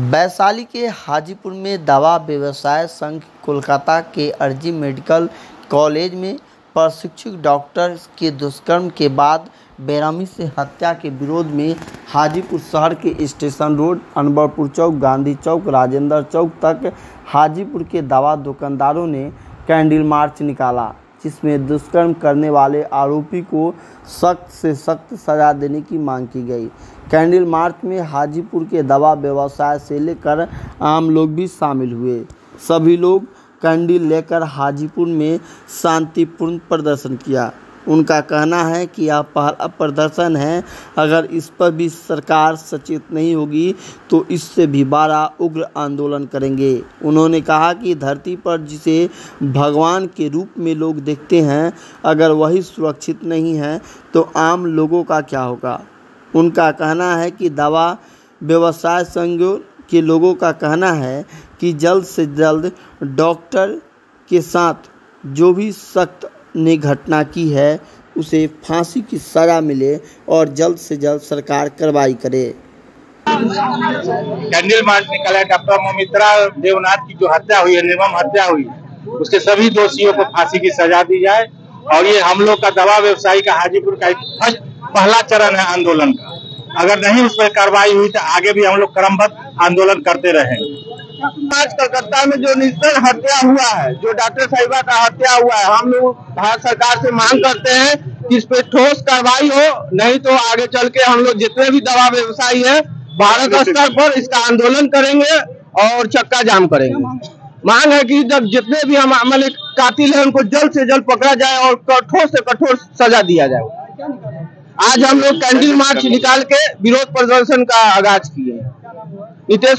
वैशाली के हाजीपुर में दवा व्यवसाय संघ कोलकाता के अर्जी मेडिकल कॉलेज में प्रशिक्षु डॉक्टर के दुष्कर्म के बाद बेरामी से हत्या के विरोध में हाजीपुर शहर के स्टेशन रोड अनवरपुर चौक, गांधी चौक, राजेंद्र चौक तक हाजीपुर के दवा दुकानदारों ने कैंडल मार्च निकाला, जिसमें दुष्कर्म करने वाले आरोपी को सख्त से सख्त सजा देने की मांग की गई। कैंडल मार्च में हाजीपुर के दवा व्यवसाय से लेकर आम लोग भी शामिल हुए। सभी लोग कैंडल लेकर हाजीपुर में शांतिपूर्ण प्रदर्शन किया। उनका कहना है कि यह पहला प्रदर्शन है। अगर इस पर भी सरकार सचेत नहीं होगी तो इससे भी बड़ा उग्र आंदोलन करेंगे। उन्होंने कहा कि धरती पर जिसे भगवान के रूप में लोग देखते हैं, अगर वही सुरक्षित नहीं है तो आम लोगों का क्या होगा? उनका कहना है कि दवा व्यवसाय संघ के लोगों का कहना है कि जल्द से जल्द डॉक्टर के साथ जो भी सख्त ने घटना की है, उसे फांसी की सजा मिले और जल्द से जल्द सरकार कार्रवाई करे। कैंडल मार्च निकाला डॉक्टर मोमित्रा देवनाथ की जो हत्या हुई है, निर्मम हत्या हुई, उसके सभी दोषियों को फांसी की सजा दी जाए और ये हम लोग का दवा व्यवसायी का हाजीपुर का एक फ़र्स्ट पहला चरण है आंदोलन का। अगर नहीं उस पर कार्रवाई हुई तो आगे भी हम लोग क्रमबद्ध आंदोलन करते रहे। आज कलकत्ता में जो निर्दय हत्या हुआ है, जो डॉक्टर साहिबा का हत्या हुआ है, हम लोग भारत सरकार से मांग करते हैं कि इस पे ठोस कार्रवाई हो, नहीं तो आगे चल के हम लोग जितने भी दवा व्यवसायी है, भारत स्तर पर इसका आंदोलन करेंगे और चक्का जाम करेंगे। मांग है कि जब जितने भी हम अमल कातिल है, उनको जल्द से जल्द पकड़ा जाए और कठोर से कठोर सजा दिया जाए। आज हम लोग कैंडल मार्च निकाल के विरोध प्रदर्शन का आगाज़ किए नितेश